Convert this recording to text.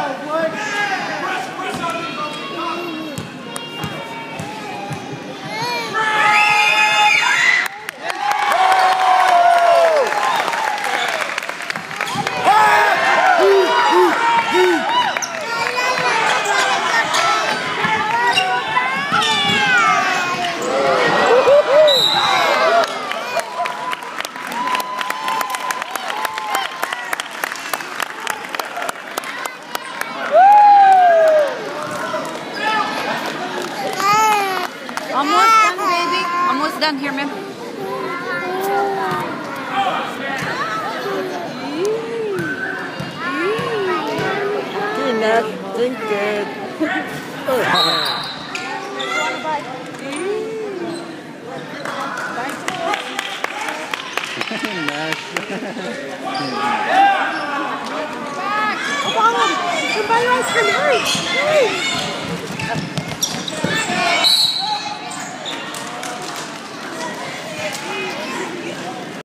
Go, Blake! Almost done, baby. Almost done. Here, ma'am. Good enough. Think oh, good. Come on. Come buy your ice cream. Hurry. Hurry.